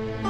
Bye.